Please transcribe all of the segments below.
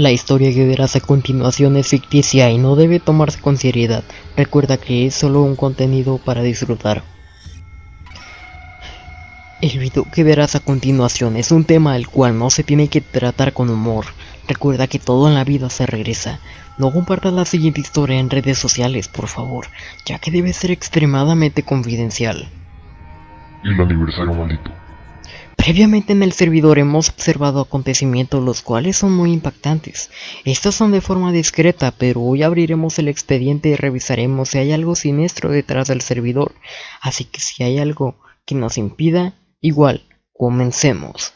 La historia que verás a continuación es ficticia y no debe tomarse con seriedad. Recuerda que es solo un contenido para disfrutar. El video que verás a continuación es un tema al cual no se tiene que tratar con humor. Recuerda que todo en la vida se regresa. No compartas la siguiente historia en redes sociales, por favor, ya que debe ser extremadamente confidencial. El aniversario maldito. Previamente en el servidor hemos observado acontecimientos los cuales son muy impactantes. Estos son de forma discreta, pero hoy abriremos el expediente y revisaremos si hay algo siniestro detrás del servidor. Así que si hay algo que nos impida, igual, comencemos.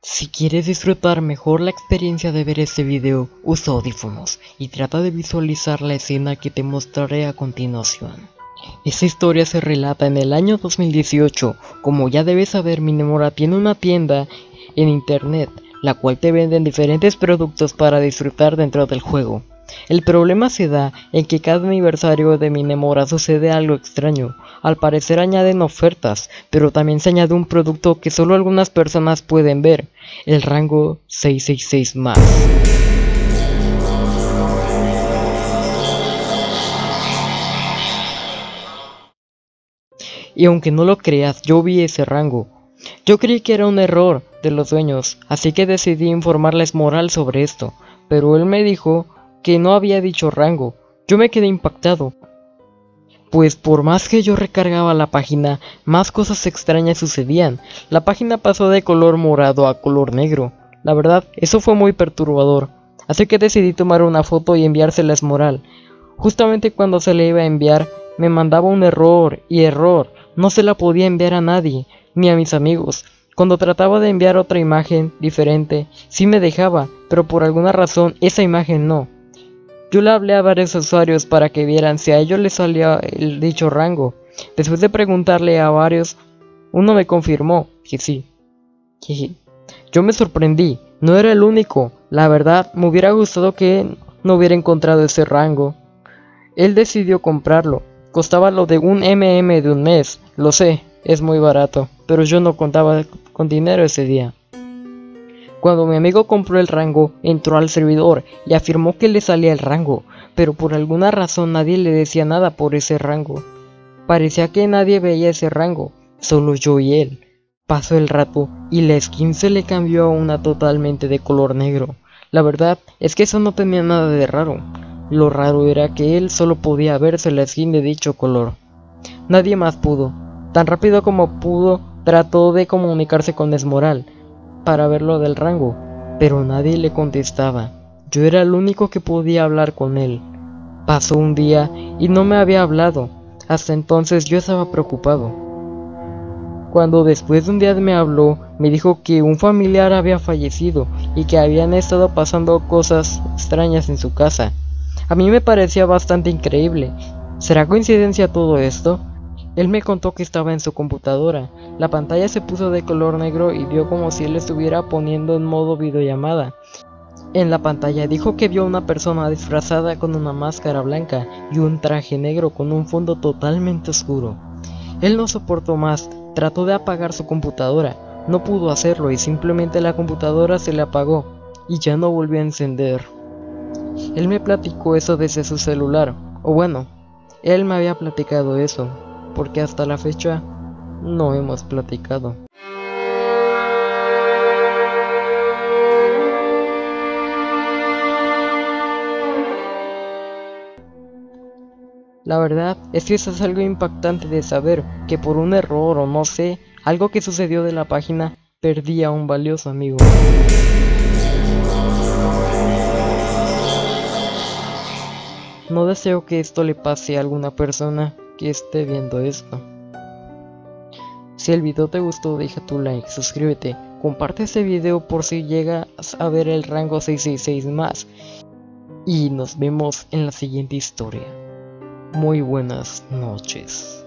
Si quieres disfrutar mejor la experiencia de ver este video, usa audífonos y trata de visualizar la escena que te mostraré a continuación. Esta historia se relata en el año 2018. Como ya debes saber, Minemora tiene una tienda en internet, la cual te venden diferentes productos para disfrutar dentro del juego. El problema se da en que cada aniversario de Minemora sucede algo extraño. Al parecer añaden ofertas, pero también se añade un producto que solo algunas personas pueden ver, el rango 666 más. Y aunque no lo creas, yo vi ese rango. Yo creí que era un error de los dueños, así que decidí informarles moral sobre esto, pero él me dijo que no había dicho rango. Yo me quedé impactado, pues por más que yo recargaba la página, más cosas extrañas sucedían. La página pasó de color morado a color negro. La verdad, eso fue muy perturbador. Así que decidí tomar una foto y enviársela a moral. Justamente cuando se le iba a enviar, me mandaba un error y error. No se la podía enviar a nadie, ni a mis amigos. Cuando trataba de enviar otra imagen diferente, sí me dejaba, pero por alguna razón esa imagen no. Yo le hablé a varios usuarios para que vieran si a ellos les salía el dicho rango. Después de preguntarle a varios, uno me confirmó que sí. Yo me sorprendí, no era el único. La verdad, me hubiera gustado que no hubiera encontrado ese rango. Él decidió comprarlo, Costaba lo de un MM de un mes, lo sé, es muy barato, pero yo no contaba con dinero ese día. Cuando mi amigo compró el rango, entró al servidor y afirmó que le salía el rango, pero por alguna razón nadie le decía nada por ese rango. Parecía que nadie veía ese rango, solo yo y él. Pasó el rato y la skin se le cambió a una totalmente de color negro. La verdad es que eso no tenía nada de raro. Lo raro era que él solo podía verse la skin de dicho color. Nadie más pudo. Tan rápido como pudo, trató de comunicarse con Esmoral para verlo del rango, pero nadie le contestaba. Yo era el único que podía hablar con él. Pasó un día y no me había hablado. Hasta entonces yo estaba preocupado. Cuando después de un día me habló, me dijo que un familiar había fallecido y que habían estado pasando cosas extrañas en su casa. A mí me parecía bastante increíble. ¿Será coincidencia todo esto? Él me contó que estaba en su computadora. La pantalla se puso de color negro y vio como si él estuviera poniendo en modo videollamada. En la pantalla dijo que vio una persona disfrazada con una máscara blanca y un traje negro con un fondo totalmente oscuro. Él no soportó más, trató de apagar su computadora, no pudo hacerlo y simplemente la computadora se le apagó y ya no volvió a encender. Él me platicó eso desde su celular, o bueno, él me había platicado eso, porque hasta la fecha no hemos platicado. La verdad es que eso es algo impactante de saber que por un error o no sé, algo que sucedió de la página, perdí a un valioso amigo. No deseo que esto le pase a alguna persona que esté viendo esto. Si el video te gustó deja tu like, suscríbete, comparte este video por si llegas a ver el rango 666 más. Y nos vemos en la siguiente historia. Muy buenas noches.